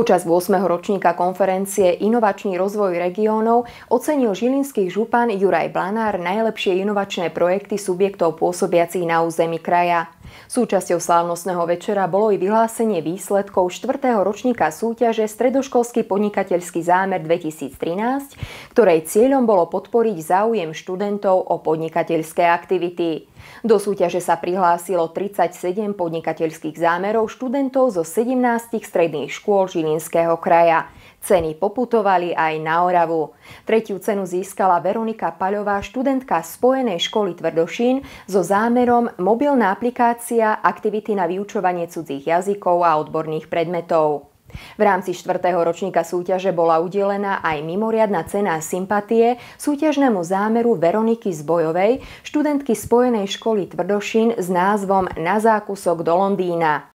Počas 8. ročníka konferencie Inovačný rozvoj regiónov ocenil žilinský župan Juraj Blanár najlepšie inovačné projekty subjektov pôsobiacich na území kraja. Súčasťou slávnostného večera bolo i vyhlásenie výsledkov 4. ročníka súťaže Stredoškolský podnikateľský zámer 2013, ktorej cieľom bolo podporiť záujem študentov o podnikateľské aktivity. Do súťaže sa prihlásilo 37 podnikateľských zámerov študentov zo 17 stredných škôl Žilinského kraja. Ceny poputovali aj na Oravu. Tretiu cenu získala Veronika Paľová, študentka Spojenej školy Tvrdošín so zámerom mobilná aplikácia, aktivity na vyučovanie cudzích jazykov a odborných predmetov. V rámci 4. ročníka súťaže bola udelená aj mimoriadna cena sympatie súťažnému zámeru Veroniky Zbojovej, študentky Spojenej školy Tvrdošín s názvom Na zákusok do Londýna.